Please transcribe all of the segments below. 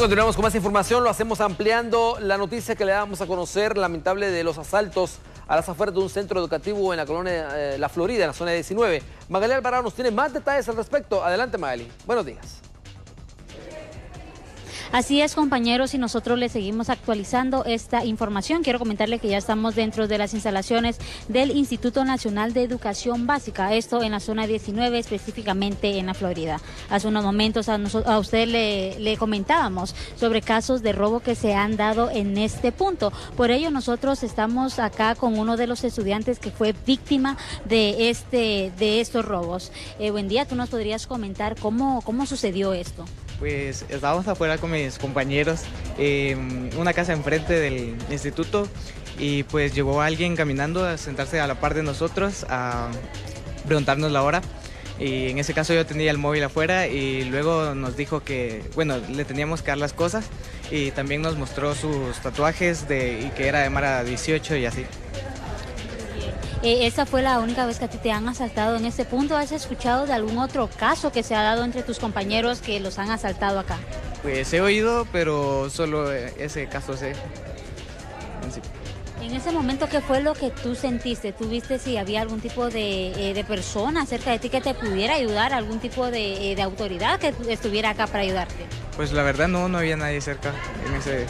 Continuamos con más información. Lo hacemos ampliando la noticia que le damos a conocer, lamentable, de los asaltos a las afueras de un centro educativo en la colonia eh, La Florida, en la zona 19. Magali Alvarado nos tiene más detalles al respecto. Adelante, Magali. Buenos días. Así es, compañeros, y nosotros les seguimos actualizando esta información. Quiero comentarles que ya estamos dentro de las instalaciones del Instituto Nacional de Educación Básica, esto en la zona 19, específicamente en la Florida. Hace unos momentos a, a usted le, le comentábamos sobre casos de robo que se han dado en este punto. Por ello, nosotros estamos acá con uno de los estudiantes que fue víctima de, este, de estos robos. Eh, buen día, tú nos podrías comentar cómo, cómo sucedió esto. Pues estábamos afuera con mis compañeros en una casa enfrente del instituto y pues llegó alguien caminando a sentarse a la par de nosotros a preguntarnos la hora. Y en ese caso yo tenía el móvil afuera y luego nos dijo que, bueno, le teníamos que dar las cosas y también nos mostró sus tatuajes de, y que era de Mara 18 y así. Eh, ¿Esa fue la única vez que a ti te han asaltado en este punto? ¿Has escuchado de algún otro caso que se ha dado entre tus compañeros que los han asaltado acá? Pues he oído, pero solo ese caso sé. En ese momento, ¿qué fue lo que tú sentiste? ¿Tú viste si había algún tipo de, eh, de persona cerca de ti que te pudiera ayudar, algún tipo de, eh, de, autoridad que estuviera acá para ayudarte? Pues la verdad no, no había nadie cerca en ese,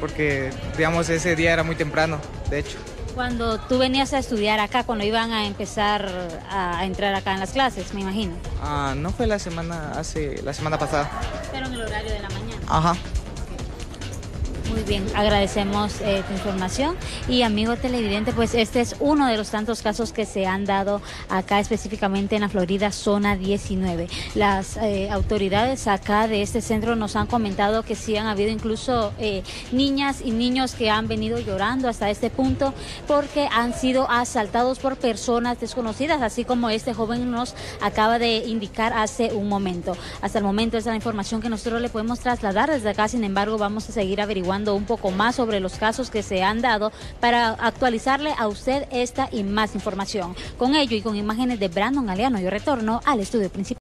porque digamos ese día era muy temprano, de hecho. Cuando tú venías a estudiar acá, cuando iban a empezar a entrar acá en las clases, me imagino. Ah, no fue la semana, hace la semana pasada. Pero en el horario de la mañana. Ajá. Muy bien, agradecemos eh, tu información. Y amigo televidente, pues este es uno de los tantos casos que se han dado acá específicamente en la Florida, zona 19. Las eh, autoridades acá de este centro nos han comentado que sí han habido incluso eh, niñas y niños que han venido llorando hasta este punto porque han sido asaltados por personas desconocidas, así como este joven nos acaba de indicar hace un momento. Hasta el momento esa es la información que nosotros le podemos trasladar desde acá, sin embargo vamos a seguir averiguando un poco más sobre los casos que se han dado para actualizarle a usted esta y más información. Con ello y con imágenes de Brandon Galeano, yo retorno al estudio principal.